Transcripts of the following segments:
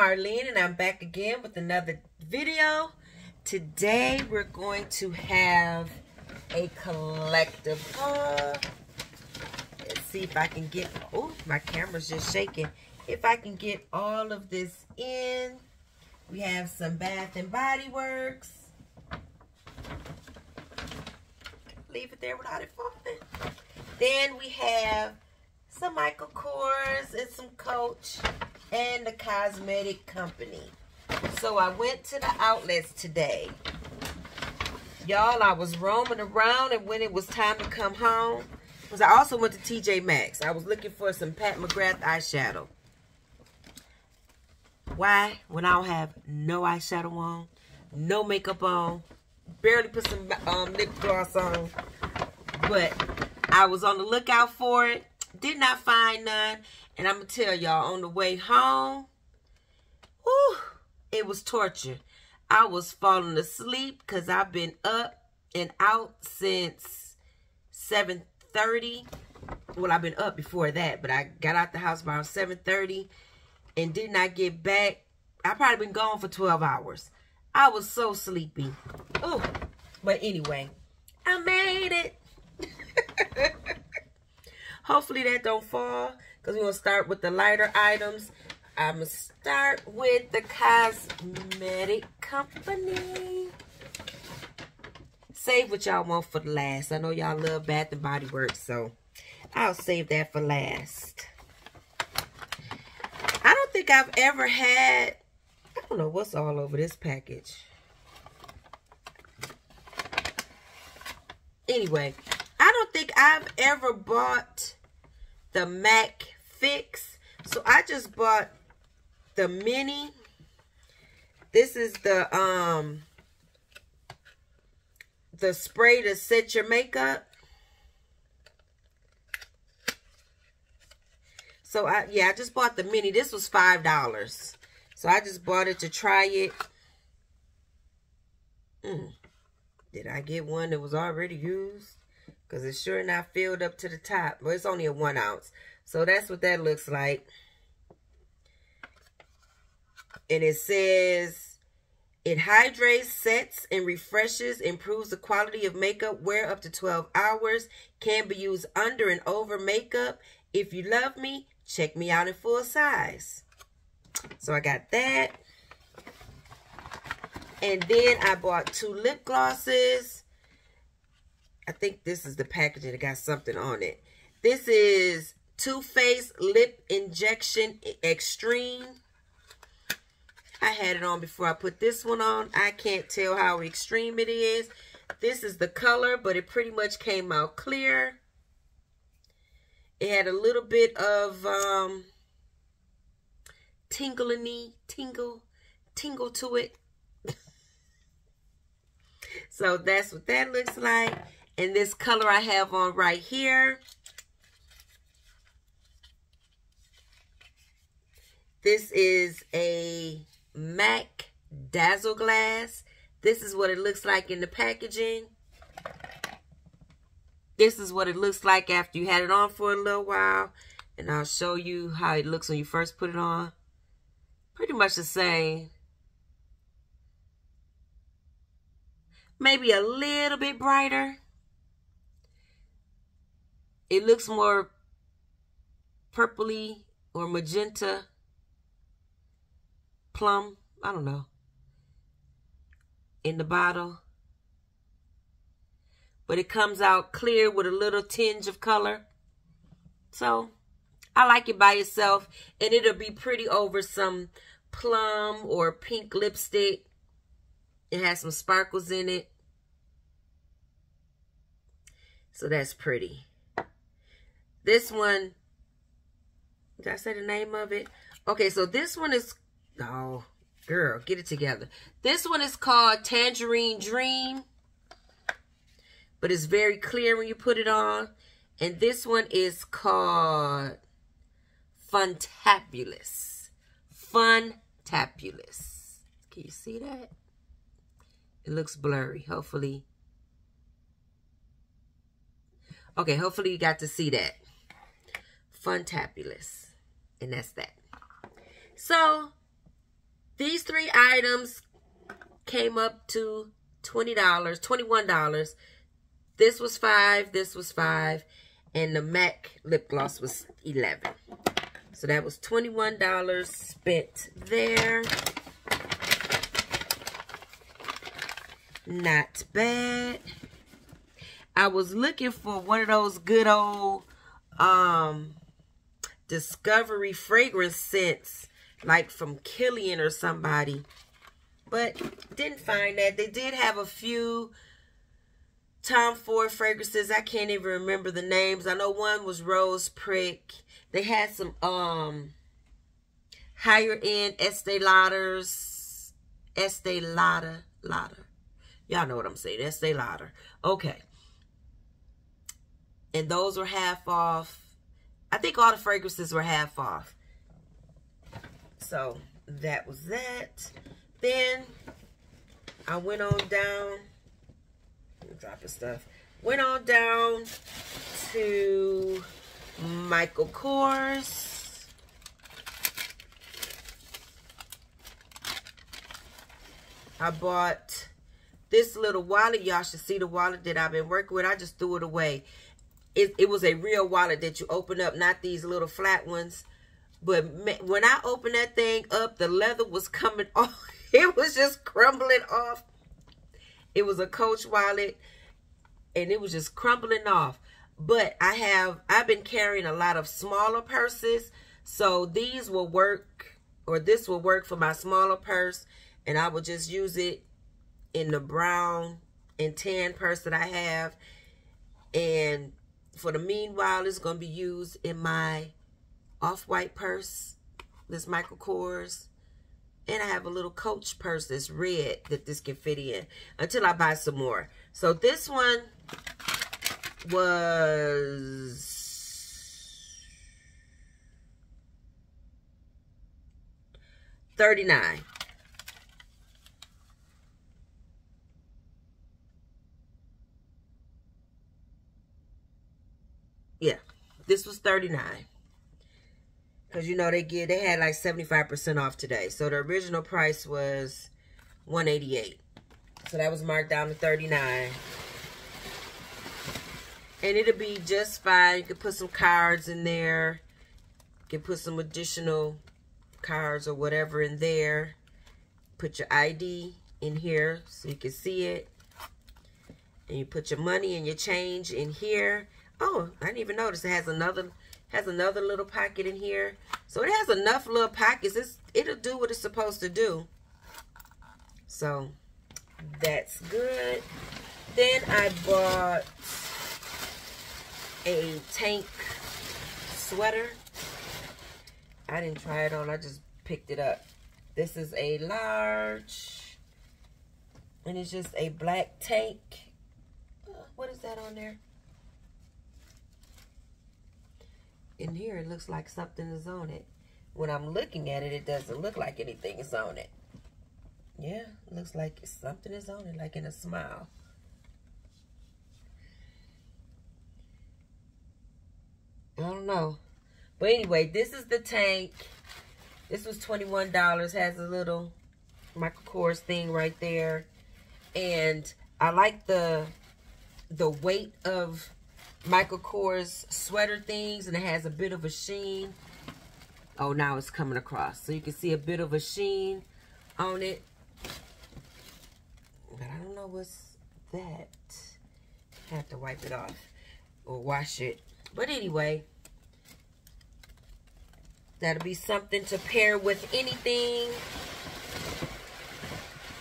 Marlene and I'm back again with another video. Today we're going to have a collective haul. Let's see if I can get, oh, my camera's just shaking. If I can get all of this in. We have some Bath and Body Works. Leave it there without it falling. Then we have some Michael Kors and some Coach and the cosmetic company. So I went to the outlets today. Y'all, I was roaming around and when it was time to come home, because I also went to TJ Maxx. I was looking for some Pat McGrath eyeshadow. Why? When I don't have no eyeshadow on, no makeup on, barely put some um, lip gloss on. But I was on the lookout for it. Did not find none. And I'm going to tell y'all, on the way home, whew, it was torture. I was falling asleep because I've been up and out since 7.30. Well, I've been up before that, but I got out the house around 7.30 and did not get back. I probably been gone for 12 hours. I was so sleepy. Oh, but anyway, I made it. Hopefully that don't fall because we're going to start with the lighter items. I'm going to start with the cosmetic company. Save what y'all want for the last. I know y'all love Bath and Body Works, so I'll save that for last. I don't think I've ever had, I don't know what's all over this package. Anyway, I don't think I've ever bought the MAC Fix. So I just bought the mini. This is the um the spray to set your makeup. So I yeah, I just bought the mini. This was five dollars. So I just bought it to try it. Mm. Did I get one that was already used? Because it's sure not filled up to the top. But it's only a one ounce. So that's what that looks like. And it says, it hydrates, sets, and refreshes, improves the quality of makeup, wear up to 12 hours, can be used under and over makeup. If you love me, check me out in full size. So I got that. And then I bought two lip glosses. I think this is the packaging that got something on it. This is Too Faced Lip Injection Extreme. I had it on before I put this one on. I can't tell how extreme it is. This is the color, but it pretty much came out clear. It had a little bit of um, tingling tingle, tingle to it. so that's what that looks like. And this color I have on right here. This is a MAC Dazzleglass. This is what it looks like in the packaging. This is what it looks like after you had it on for a little while. And I'll show you how it looks when you first put it on. Pretty much the same. Maybe a little bit brighter. It looks more purpley or magenta plum. I don't know. In the bottle. But it comes out clear with a little tinge of color. So, I like it by itself. And it'll be pretty over some plum or pink lipstick. It has some sparkles in it. So that's pretty. This one, did I say the name of it? Okay, so this one is, oh, girl, get it together. This one is called Tangerine Dream. But it's very clear when you put it on. And this one is called Funtabulous. Funtabulous. Can you see that? It looks blurry. Hopefully. Okay, hopefully you got to see that. Funtabulous. And that's that. So, these three items came up to $20, $21. This was 5 this was 5 and the MAC lip gloss was 11 So that was $21 spent there. Not bad. I was looking for one of those good old um discovery fragrance scents like from Kilian or somebody. But didn't find that. They did have a few Tom Ford fragrances. I can't even remember the names. I know one was Rose Prick. They had some um higher end Estee Lauders. Estee Lauder. Lauder. Y'all know what I'm saying. Estee Lauder. Okay. And those were half off. I think all the fragrances were half off. So that was that. Then I went on down. Dropping stuff. Went on down to Michael Kors. I bought this little wallet. Y'all should see the wallet that I've been working with. I just threw it away. It, it was a real wallet that you open up, not these little flat ones. But when I opened that thing up, the leather was coming off. It was just crumbling off. It was a Coach wallet, and it was just crumbling off. But I have, I've been carrying a lot of smaller purses. So these will work, or this will work for my smaller purse. And I will just use it in the brown and tan purse that I have. And for the meanwhile, it's going to be used in my off-white purse. This Michael Kors. And I have a little Coach purse that's red that this can fit in until I buy some more. So this one was... Thirty-nine. Yeah, this was 39 because you know they get they had like 75% off today. So the original price was 188 So that was marked down to 39 And it'll be just fine. You can put some cards in there. You can put some additional cards or whatever in there. Put your ID in here so you can see it. And you put your money and your change in here. Oh, I didn't even notice it has another has another little pocket in here. So it has enough little pockets. It's, it'll do what it's supposed to do. So that's good. Then I bought a tank sweater. I didn't try it on. I just picked it up. This is a large. And it's just a black tank. Uh, what is that on there? In here, it looks like something is on it. When I'm looking at it, it doesn't look like anything is on it. Yeah, looks like something is on it, like in a smile. I don't know. But anyway, this is the tank. This was $21. Has a little Michael Kors thing right there. And I like the the weight of Michael Kors sweater things, and it has a bit of a sheen. Oh, now it's coming across. So you can see a bit of a sheen on it. But I don't know what's that. I have to wipe it off or wash it. But anyway, that'll be something to pair with anything.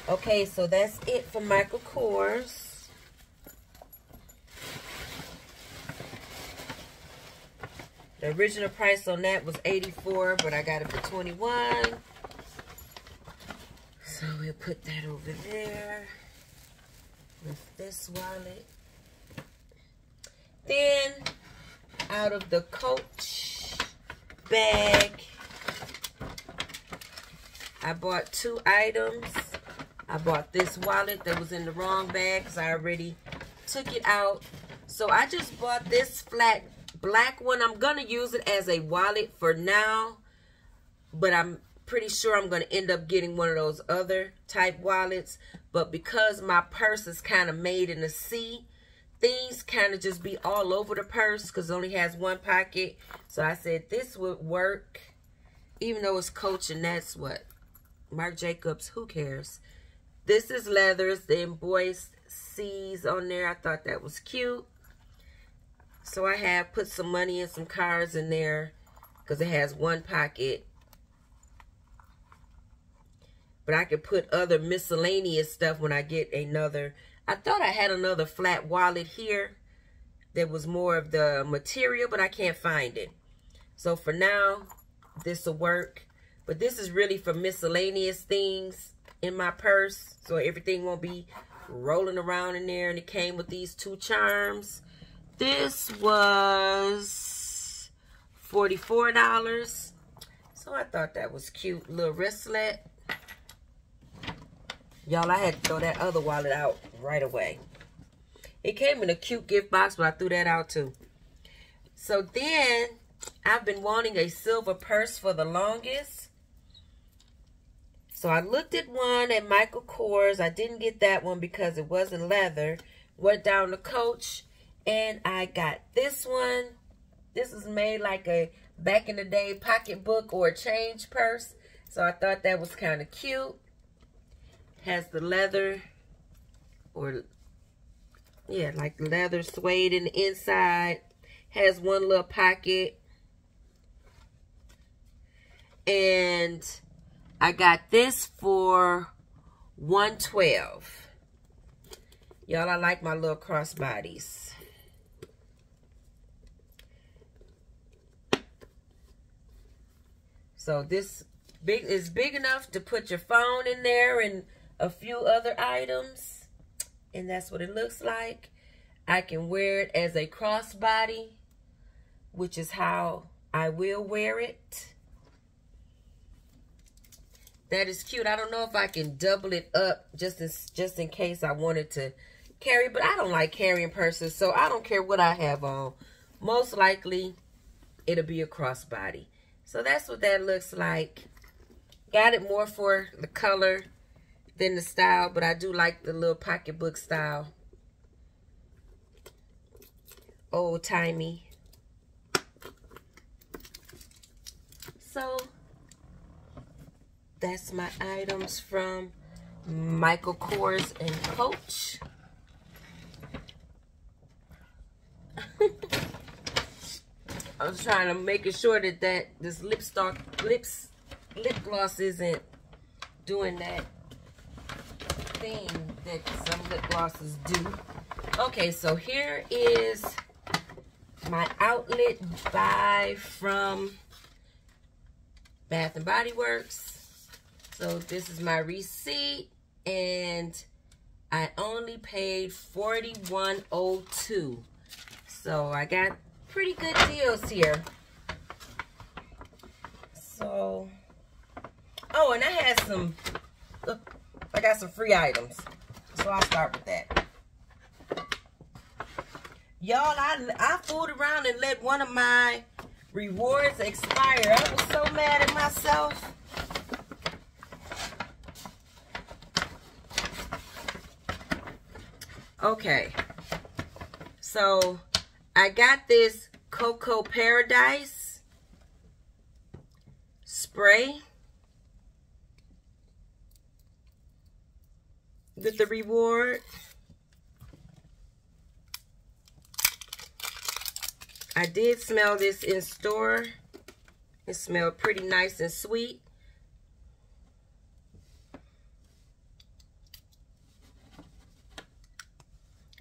Okay, so that's it for Michael Kors. The original price on that was 84 but I got it for 21 So we'll put that over there with this wallet. Then, out of the Coach bag, I bought two items. I bought this wallet that was in the wrong bag because I already took it out. So I just bought this flat black one. I'm going to use it as a wallet for now. But I'm pretty sure I'm going to end up getting one of those other type wallets. But because my purse is kind of made in a C, things kind of just be all over the purse because it only has one pocket. So I said this would work. Even though it's Coach and that's what? Marc Jacobs, who cares? This is leathers, the embossed C's on there. I thought that was cute. So I have put some money and some cards in there because it has one pocket. But I can put other miscellaneous stuff when I get another. I thought I had another flat wallet here that was more of the material, but I can't find it. So for now, this will work. But this is really for miscellaneous things in my purse. So everything won't be rolling around in there. And it came with these two charms. This was $44. So I thought that was cute. Little wristlet. Y'all, I had to throw that other wallet out right away. It came in a cute gift box, but I threw that out too. So then, I've been wanting a silver purse for the longest. So I looked at one at Michael Kors. I didn't get that one because it wasn't leather. Went down to Coach and I got this one. This is made like a back in the day pocketbook or change purse. So I thought that was kind of cute. Has the leather or yeah, like leather suede in the inside. Has one little pocket. And I got this for 112 Y'all, I like my little crossbodies. So this big is big enough to put your phone in there and a few other items. And that's what it looks like. I can wear it as a crossbody, which is how I will wear it. That is cute. I don't know if I can double it up just in, just in case I wanted to carry, but I don't like carrying purses, so I don't care what I have on. Most likely, it'll be a crossbody. So that's what that looks like. Got it more for the color than the style, but I do like the little pocketbook style. Old timey. So that's my items from Michael Kors and Coach. I was trying to make sure that that this lip stock lips lip gloss isn't doing that thing that some lip glosses do. Okay, so here is my outlet buy from Bath and Body Works. So this is my receipt and I only paid 41.02. So I got pretty good deals here. So, oh, and I had some, look, I got some free items. So I'll start with that. Y'all, I, I fooled around and let one of my rewards expire. I was so mad at myself. Okay. So, I got this Coco Paradise spray with the reward. I did smell this in store. It smelled pretty nice and sweet.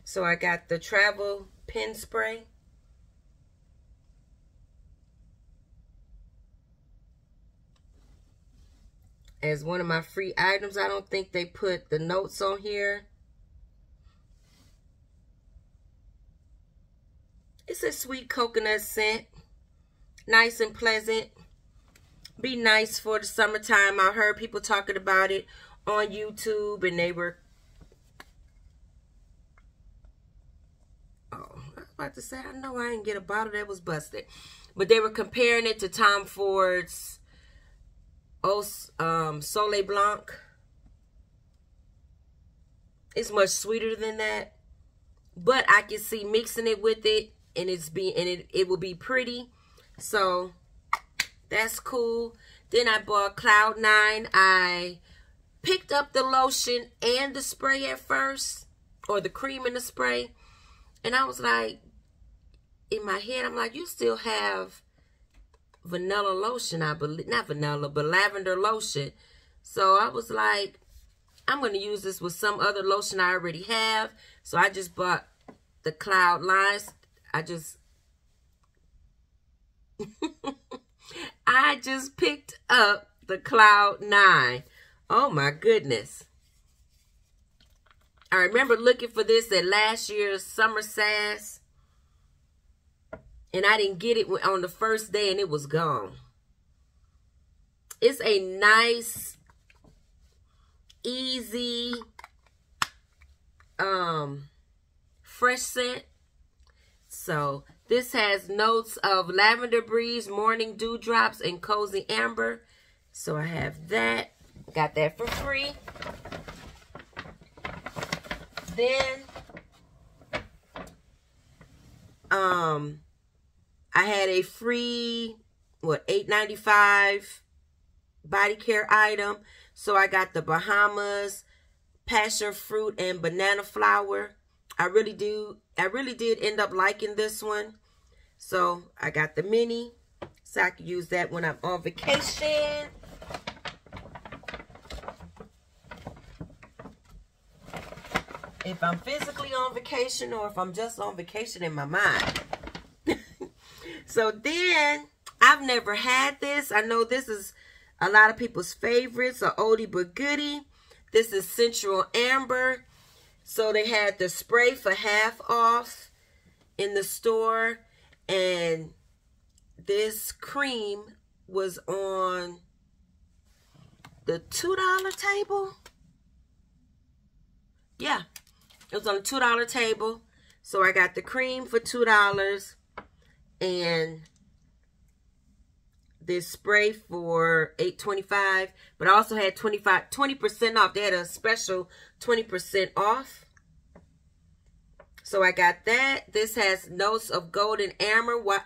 So I got the travel pen spray. As one of my free items. I don't think they put the notes on here. It's a sweet coconut scent. Nice and pleasant. Be nice for the summertime. I heard people talking about it on YouTube and they were about to say, I know I didn't get a bottle that was busted. But they were comparing it to Tom Ford's Os, um, Soleil Blanc. It's much sweeter than that. But I can see mixing it with it and it's be and it, it will be pretty. So that's cool. Then I bought Cloud Nine. I picked up the lotion and the spray at first, or the cream and the spray. And I was like, in my head, I'm like, you still have vanilla lotion, I believe. Not vanilla, but lavender lotion. So I was like, I'm going to use this with some other lotion I already have. So I just bought the Cloud Lines. I just... I just picked up the Cloud 9. Oh my goodness. I remember looking for this at last year's Summer Sass. And I didn't get it on the first day and it was gone. It's a nice, easy, um, fresh scent. So this has notes of lavender breeze, morning dewdrops, and cozy amber. So I have that. Got that for free. Then, um, I had a free, what, eight ninety five body care item. So I got the Bahamas passion fruit and banana flower. I really do, I really did end up liking this one. So I got the mini. So I can use that when I'm on vacation. If I'm physically on vacation or if I'm just on vacation in my mind. So then, I've never had this. I know this is a lot of people's favorites, a oldie but goodie. This is Sensual Amber. So they had the spray for half off in the store. And this cream was on the $2 table. Yeah, it was on the $2 table. So I got the cream for $2 and this spray for $8.25. But I also had 25, 20% off. They had a special 20% off. So I got that. This has notes of golden amber. What?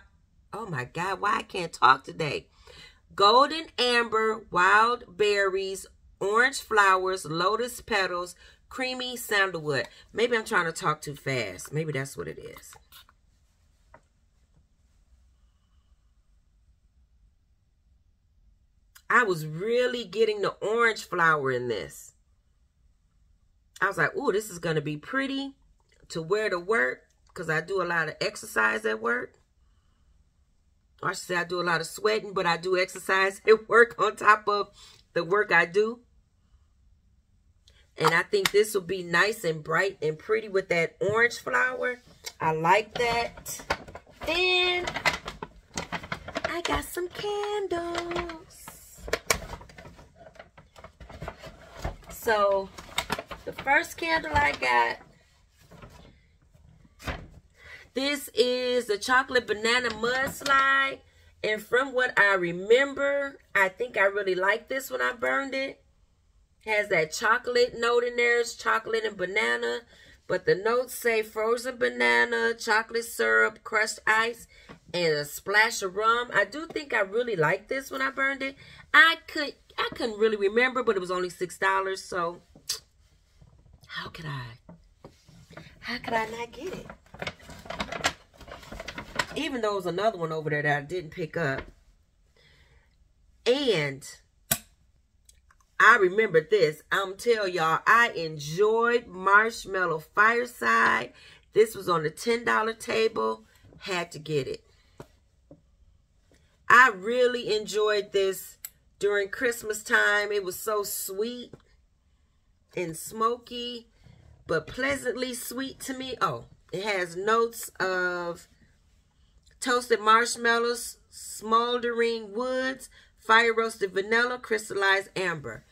Oh my God, why I can't talk today. Golden amber, wild berries, orange flowers, lotus petals, creamy sandalwood. Maybe I'm trying to talk too fast. Maybe that's what it is. I was really getting the orange flower in this. I was like, ooh, this is going to be pretty to wear to work because I do a lot of exercise at work. I should say I do a lot of sweating, but I do exercise at work on top of the work I do. And I think this will be nice and bright and pretty with that orange flower. I like that. Then I got some candles. So the first candle I got this is the chocolate banana mudslide. And from what I remember, I think I really liked this when I burned it. Has that chocolate note in there. It's chocolate and banana. But the notes say frozen banana, chocolate syrup, crushed ice, and a splash of rum. I do think I really liked this when I burned it. I could I couldn't really remember, but it was only six dollars, so how could I? How could I not get it? Even though there's another one over there that I didn't pick up. And I remember this. I'm tell y'all, I enjoyed Marshmallow Fireside. This was on the $10 table. Had to get it. I really enjoyed this during Christmas time. It was so sweet and smoky, but pleasantly sweet to me. Oh, it has notes of toasted marshmallows, smoldering woods, fire roasted vanilla, crystallized amber.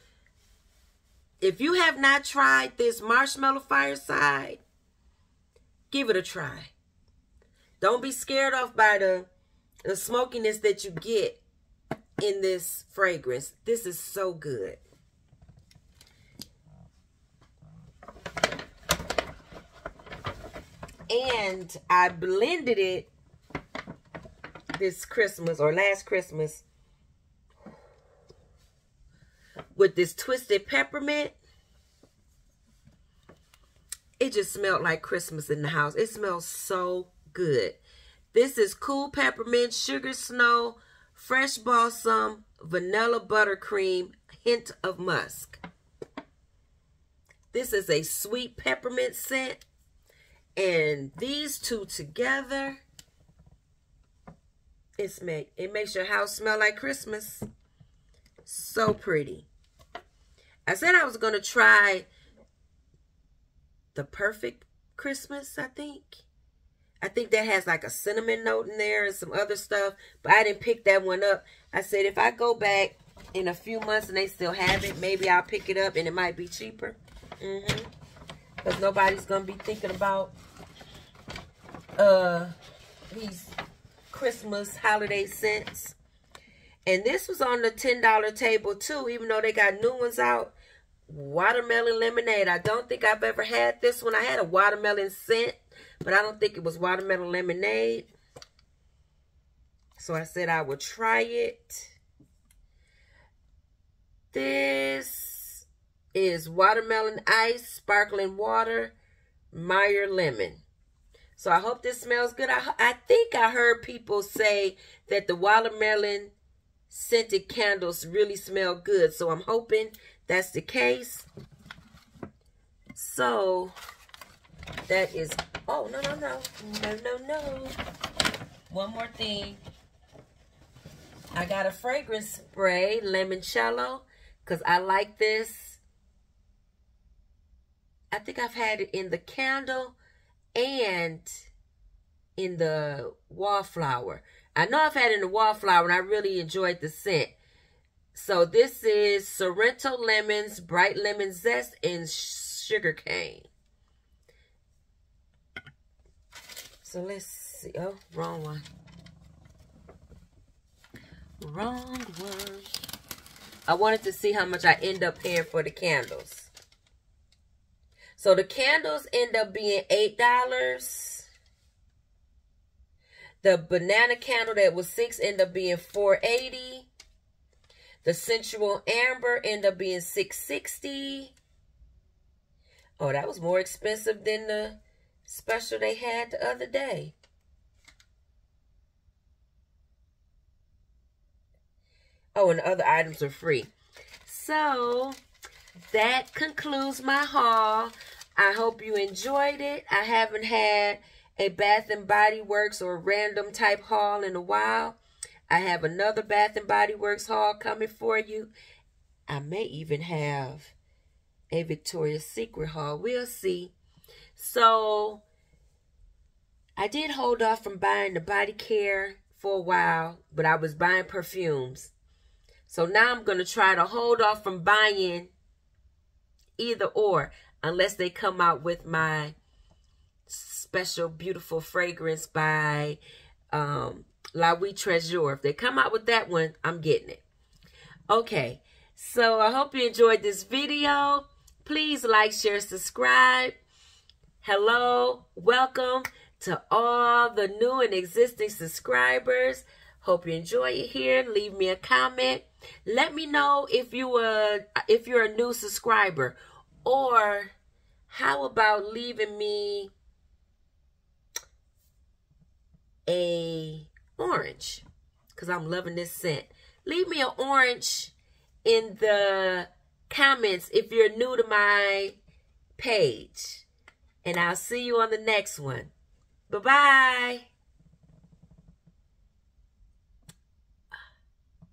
If you have not tried this marshmallow fireside, give it a try. Don't be scared off by the, the smokiness that you get in this fragrance. This is so good. And I blended it this Christmas or last Christmas with this twisted peppermint. It just smelled like Christmas in the house. It smells so good. This is cool peppermint, sugar snow, fresh balsam, vanilla buttercream, hint of musk. This is a sweet peppermint scent. And these two together, it's make, it makes your house smell like Christmas. So pretty. I said I was going to try the perfect Christmas, I think. I think that has like a cinnamon note in there and some other stuff. But I didn't pick that one up. I said if I go back in a few months and they still have it, maybe I'll pick it up and it might be cheaper. Mm-hmm. Because nobody's going to be thinking about uh these Christmas holiday scents. And this was on the $10 table too, even though they got new ones out. Watermelon lemonade. I don't think I've ever had this one. I had a watermelon scent but I don't think it was watermelon lemonade. So I said I would try it. This is watermelon ice, sparkling water, Meyer lemon. So I hope this smells good. I, I think I heard people say that the watermelon scented candles really smell good. So I'm hoping that's the case. So that is Oh, no, no, no. No, no, no. One more thing. I got a fragrance spray, limoncello, because I like this. I think I've had it in the candle and in the wallflower. I know I've had it in the wallflower, and I really enjoyed the scent. So this is Sorrento lemons, bright lemon zest, and sugar cane. So let's see. Oh, wrong one. Wrong one. I wanted to see how much I end up paying for the candles. So the candles end up being $8. The banana candle that was 6 end up being 480 The sensual amber end up being 660 Oh, that was more expensive than the special they had the other day. Oh, and other items are free. So, that concludes my haul. I hope you enjoyed it. I haven't had a Bath and Body Works or random type haul in a while. I have another Bath and Body Works haul coming for you. I may even have a Victoria's Secret haul. We'll see. So I did hold off from buying the body care for a while, but I was buying perfumes. So now I'm going to try to hold off from buying either or unless they come out with my special beautiful fragrance by um, La Vie Treasure. If they come out with that one, I'm getting it. Okay, so I hope you enjoyed this video. Please like, share, subscribe. Hello, welcome to all the new and existing subscribers. Hope you enjoy it here. Leave me a comment. Let me know if you were if you're a new subscriber or how about leaving me a orange cuz I'm loving this scent. Leave me an orange in the comments if you're new to my page. And I'll see you on the next one. Bye-bye.